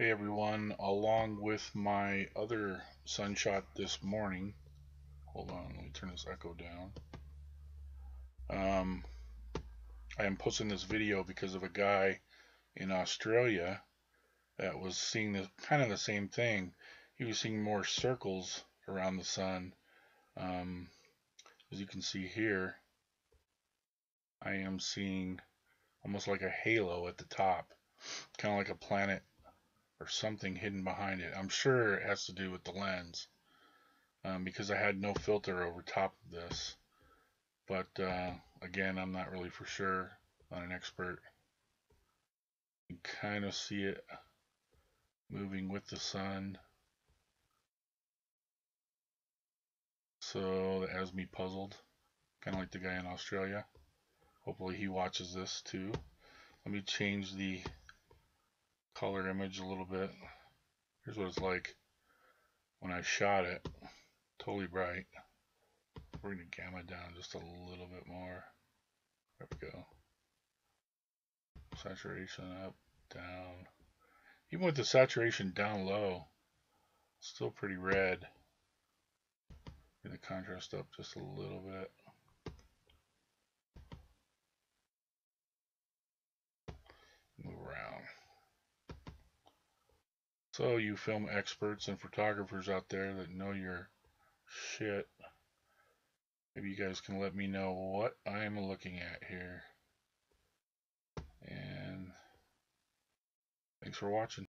Hey everyone, along with my other sunshot this morning, hold on, let me turn this echo down. Um, I am posting this video because of a guy in Australia that was seeing the kind of the same thing. He was seeing more circles around the sun. Um, as you can see here, I am seeing almost like a halo at the top, kind of like a planet or something hidden behind it. I'm sure it has to do with the lens um, because I had no filter over top of this. But uh, again, I'm not really for sure. Not an expert. You can kind of see it moving with the sun. So that has me puzzled. Kind of like the guy in Australia. Hopefully he watches this too. Let me change the color image a little bit. Here's what it's like when I shot it. Totally bright. We're going to gamma down just a little bit more. There we go. Saturation up, down. Even with the saturation down low, still pretty red. Get the contrast up just a little bit. So you film experts and photographers out there that know your shit, maybe you guys can let me know what I'm looking at here. And thanks for watching.